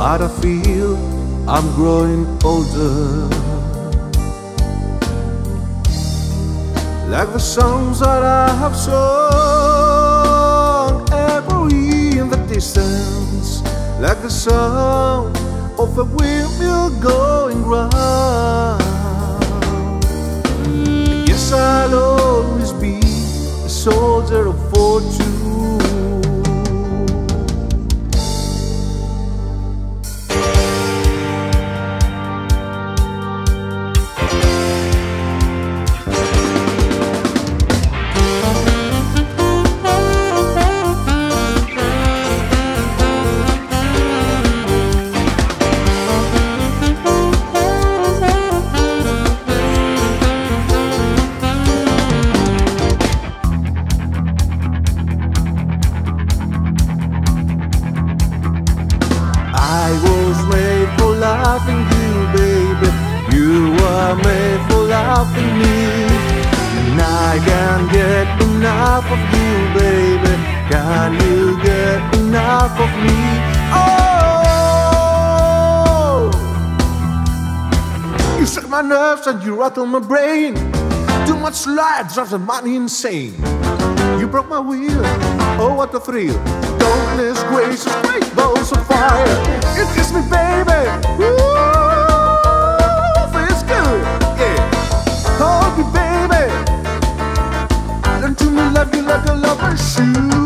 but I feel I'm growing older. Like the songs that I have sung ever in the distance, like the sound of a windmill going round. Yes, I'll always be a soldier of loving me. And I can't get enough of you, baby. Can you get enough of me? Oh! You shook my nerves and you rattled my brain. Too much light drives the money insane. You broke my wheel. Oh, what a thrill. Darkness, gracious, rainbows of fire. You kiss me, baby. Ooh, love you like a lover should.